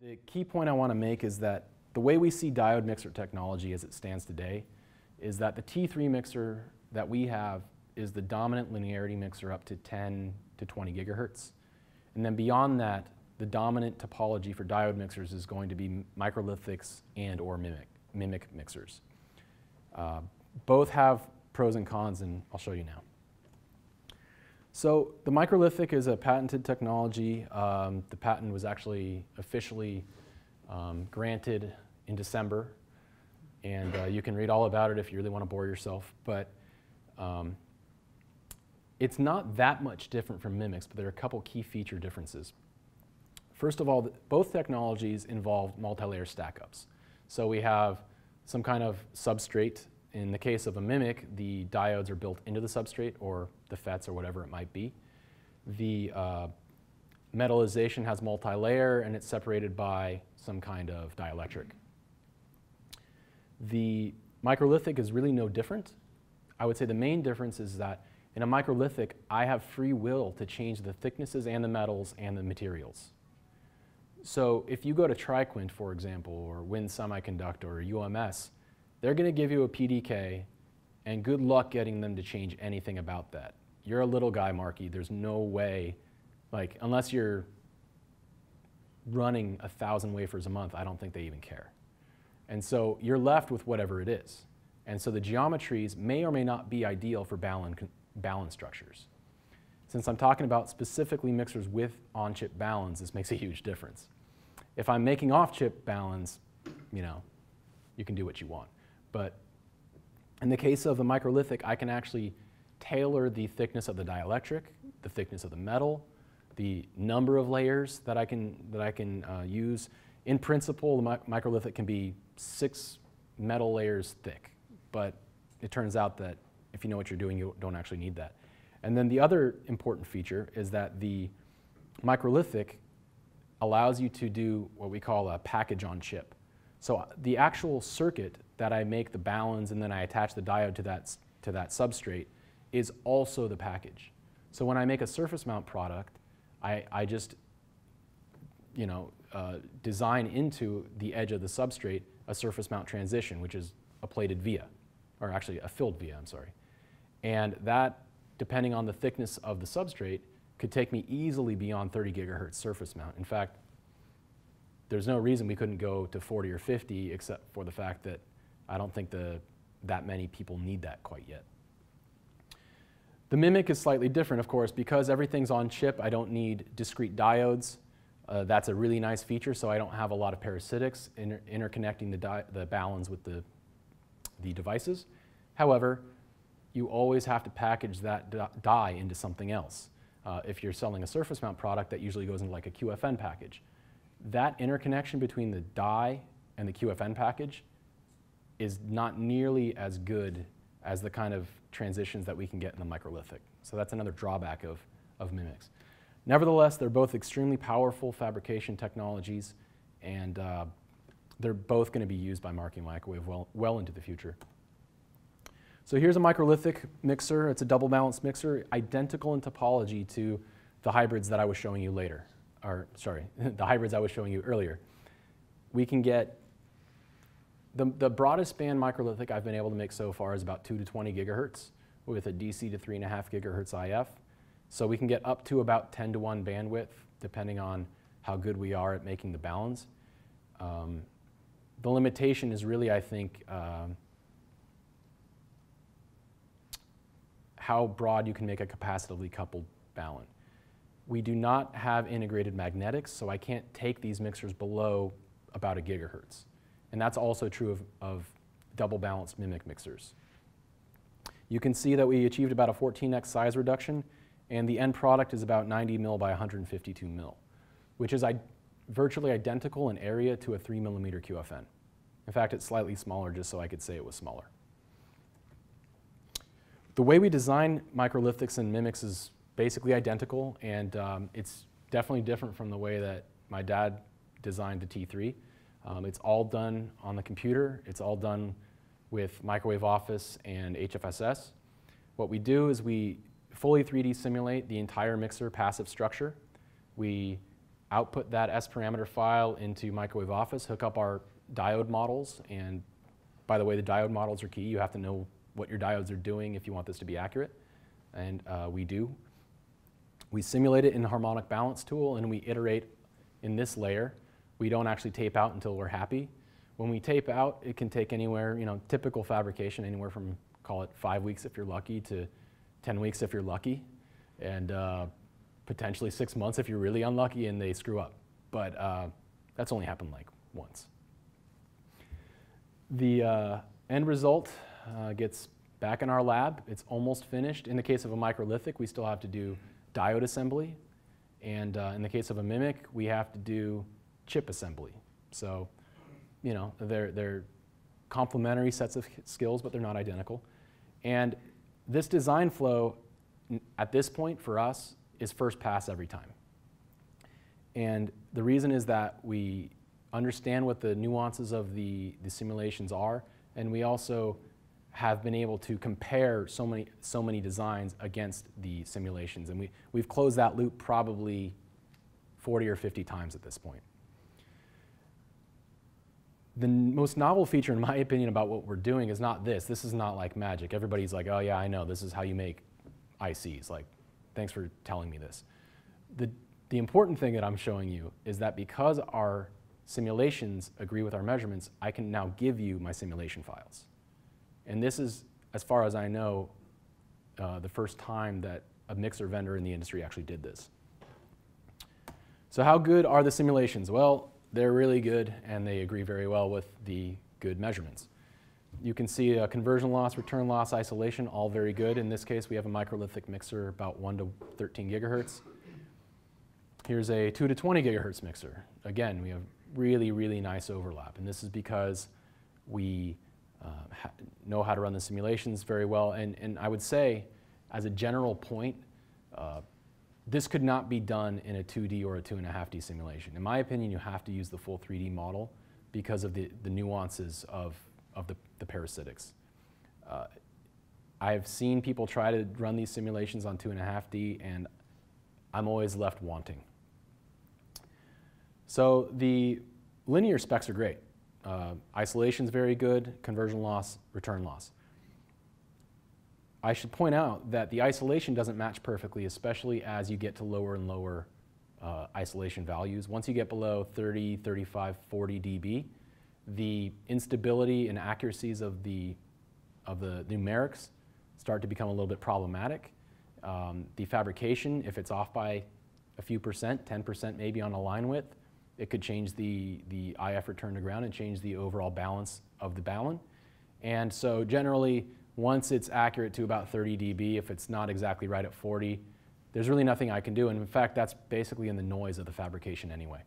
The key point I want to make is that the way we see diode mixer technology as it stands today is that the T3 mixer that we have is the dominant linearity mixer up to 10 to 20 gigahertz. And then beyond that, the dominant topology for diode mixers is going to be microlithics and or mimic, MMIC mixers. Uh, both have pros and cons, and I'll show you now. So the microlithic is a patented technology. Um, the patent was actually officially um, granted in December, and uh, you can read all about it if you really want to bore yourself. But um, it's not that much different from MMICs, but there are a couple key feature differences. First of all, both technologies involve multi-layer stack-ups. So we have some kind of substrate in the case of a MMIC, the diodes are built into the substrate or the FETs or whatever it might be. The uh, metallization has multi-layer and it's separated by some kind of dielectric. The microlithic is really no different. I would say the main difference is that in a microlithic, I have free will to change the thicknesses and the metals and the materials. So if you go to TriQuint, for example, or Win Semiconductor or UMS, they're going to give you a PDK, and good luck getting them to change anything about that. You're a little guy, Marki. There's no way, like, unless you're running a thousand wafers a month, I don't think they even care. And so you're left with whatever it is. And so the geometries may or may not be ideal for balance, balun structures. Since I'm talking about specifically mixers with on-chip baluns, this makes a huge difference. If I'm making off-chip baluns, you know, you can do what you want. But in the case of the microlithic, I can actually tailor the thickness of the dielectric, the thickness of the metal, the number of layers that I can, that I can uh, use. In principle, the mi microlithic can be six metal layers thick, but it turns out that if you know what you're doing, you don't actually need that. And then the other important feature is that the microlithic allows you to do what we call a package on chip. So uh, the actual circuit that I make the baluns and then I attach the diode to that, to that substrate is also the package. So when I make a surface mount product, I, I just you know, uh, design into the edge of the substrate a surface mount transition, which is a plated via, or actually a filled via, I'm sorry. And that, depending on the thickness of the substrate, could take me easily beyond 30 gigahertz surface mount. In fact, there's no reason we couldn't go to 40 or 50 except for the fact that I don't think the, that many people need that quite yet. The MMIC is slightly different, of course, because everything's on chip. I don't need discrete diodes. Uh, that's a really nice feature, so I don't have a lot of parasitics inter interconnecting the, the baluns with the, the devices. However, you always have to package that die into something else. Uh, if you're selling a surface mount product, that usually goes into like a QFN package that interconnection between the die and the QFN package is not nearly as good as the kind of transitions that we can get in the microlithic. So that's another drawback of, of MMICs. Nevertheless, they're both extremely powerful fabrication technologies, and uh, they're both going to be used by Marki Microwave well, well into the future. So here's a microlithic mixer. It's a double balanced mixer, identical in topology to the hybrids that I was showing you later or sorry, the hybrids I was showing you earlier, we can get the, the broadest band microlithic I've been able to make so far is about 2 to 20 gigahertz with a DC to 3.5 gigahertz IF. So we can get up to about 10 to 1 bandwidth depending on how good we are at making the baluns. Um, the limitation is really, I think, um, how broad you can make a capacitively coupled balun. We do not have integrated magnetics, so I can't take these mixers below about a gigahertz. And that's also true of, of double balanced MMIC mixers. You can see that we achieved about a 14x size reduction, and the end product is about 90 mil by 152 mil, which is virtually identical in area to a 3 millimeter QFN. In fact, it's slightly smaller just so I could say it was smaller. The way we design microlithics and MMICs is basically identical, and um, it's definitely different from the way that my dad designed the T3. Um, it's all done on the computer. It's all done with Microwave Office and HFSS. What we do is we fully 3D simulate the entire mixer passive structure. We output that S parameter file into Microwave Office, hook up our diode models, and by the way, the diode models are key. You have to know what your diodes are doing if you want this to be accurate, and uh, we do. We simulate it in the harmonic balance tool, and we iterate in this layer. We don't actually tape out until we're happy. When we tape out, it can take anywhere, you know, typical fabrication, anywhere from, call it five weeks if you're lucky, to 10 weeks if you're lucky, and uh, potentially six months if you're really unlucky and they screw up. But uh, that's only happened like once. The uh, end result uh, gets back in our lab. It's almost finished. In the case of a microlithic, we still have to do diode assembly. And uh, in the case of a MMIC, we have to do chip assembly. So, you know, they're, they're complementary sets of skills, but they're not identical. And this design flow, at this point for us, is first pass every time. And the reason is that we understand what the nuances of the, the simulations are, and we also have been able to compare so many, so many designs against the simulations. And we, we've closed that loop probably 40 or 50 times at this point. The most novel feature, in my opinion, about what we're doing is not this. This is not like magic. Everybody's like, oh, yeah, I know. This is how you make ICs. Like, thanks for telling me this. The, the important thing that I'm showing you is that because our simulations agree with our measurements, I can now give you my simulation files. And this is, as far as I know, uh, the first time that a mixer vendor in the industry actually did this. So how good are the simulations? Well, they're really good and they agree very well with the good measurements. You can see a conversion loss, return loss, isolation, all very good. In this case, we have a microlithic mixer about 1 to 13 gigahertz. Here's a 2 to 20 gigahertz mixer. Again, we have really, really nice overlap. And this is because we uh, know how to run the simulations very well. And, and I would say, as a general point, uh, this could not be done in a 2D or a 2.5D simulation. In my opinion, you have to use the full 3D model because of the, the nuances of, of the, the parasitics. Uh, I've seen people try to run these simulations on 2.5D, and I'm always left wanting. So the linear specs are great. Uh, isolation is very good, conversion loss, return loss. I should point out that the isolation doesn't match perfectly, especially as you get to lower and lower uh, isolation values. Once you get below 30, 35, 40 dB, the instability and accuracies of the, of the numerics start to become a little bit problematic. Um, the fabrication, if it's off by a few percent, 10% maybe on a line width, it could change the, the IF return to ground and change the overall balance of the balun. And so generally, once it's accurate to about 30 dB, if it's not exactly right at 40, there's really nothing I can do. And in fact, that's basically in the noise of the fabrication anyway.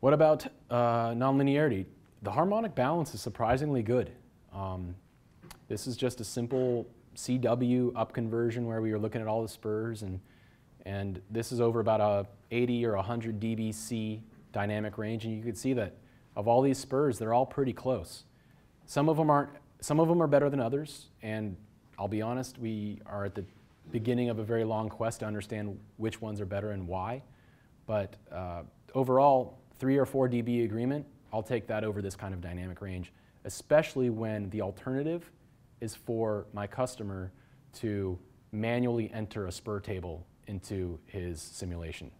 What about uh, nonlinearity? The harmonic balance is surprisingly good. Um, this is just a simple CW up conversion where we were looking at all the spurs and and this is over about a 80 or 100 dBc dynamic range. And you can see that of all these spurs, they're all pretty close. Some of them aren't, some of them are better than others. And I'll be honest, we are at the beginning of a very long quest to understand which ones are better and why. But uh, overall, three or four dB agreement, I'll take that over this kind of dynamic range, especially when the alternative is for my customer to manually enter a spur table into his simulation.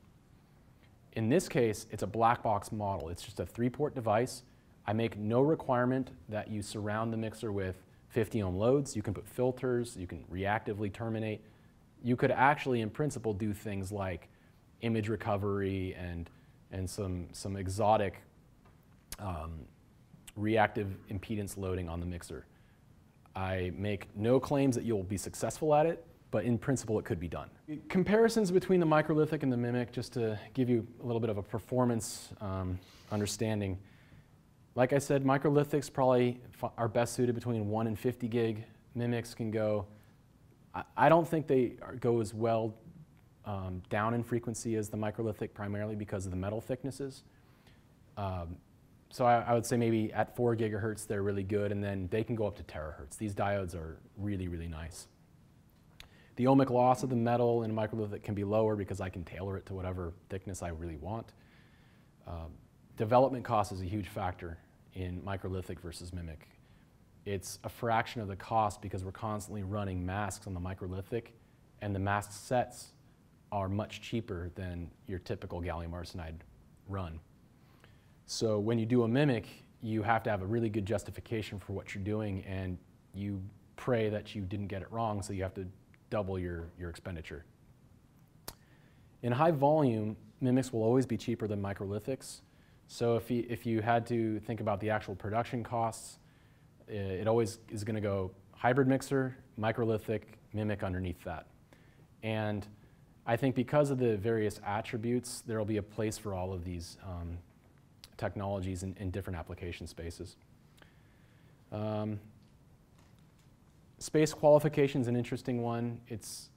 In this case, it's a black box model. It's just a three-port device. I make no requirement that you surround the mixer with 50 ohm loads. You can put filters. You can reactively terminate. You could actually, in principle, do things like image recovery and, and some, some exotic um, reactive impedance loading on the mixer. I make no claims that you'll be successful at it, but in principle it could be done. Comparisons between the microlithic and the MMIC, just to give you a little bit of a performance um, understanding. Like I said, microlithics probably are best suited between 1 and 50 gig. MMICs can go, I, I don't think they are, go as well um, down in frequency as the microlithic, primarily because of the metal thicknesses. Um, so I, I, would say maybe at 4 gigahertz they're really good, and then they can go up to terahertz. These diodes are really, really nice. The ohmic loss of the metal in a microlithic can be lower because I can tailor it to whatever thickness I really want. Um, development cost is a huge factor in microlithic versus MMIC. It's a fraction of the cost because we're constantly running masks on the microlithic, and the mask sets are much cheaper than your typical gallium arsenide run. So when you do a MMIC, you have to have a really good justification for what you're doing, and you pray that you didn't get it wrong, so you have to double your, your expenditure. In high volume, MMICs will always be cheaper than microlithics. So if you, if you had to think about the actual production costs, it always is going to go hybrid mixer, microlithic, MMIC underneath that. And I think because of the various attributes, there will be a place for all of these um, technologies in, in, different application spaces. Um, space qualification is an interesting one. It's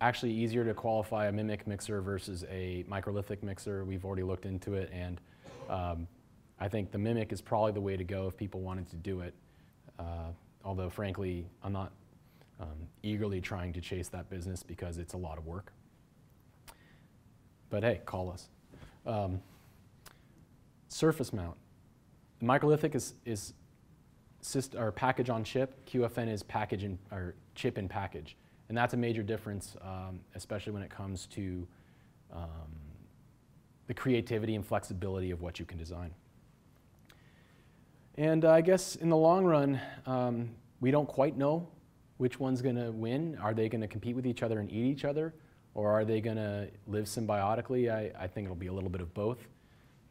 actually easier to qualify a MMIC mixer versus a microlithic mixer. We've already looked into it, and um, I think the MMIC is probably the way to go if people wanted to do it. Uh, although, frankly, I'm not um, eagerly trying to chase that business because it's a lot of work. But hey, call us. Um, surface mount. The microlithic is, is syst- or package on chip. QFN is package in, or chip in package. And that's a major difference, um, especially when it comes to um, the creativity and flexibility of what you can design. And uh, I guess in the long run, um, we don't quite know which one's going to win. Are they going to compete with each other and eat each other? Or are they going to live symbiotically? I, I, think it'll be a little bit of both.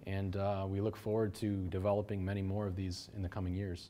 And uh, we look forward to developing many more of these in the coming years.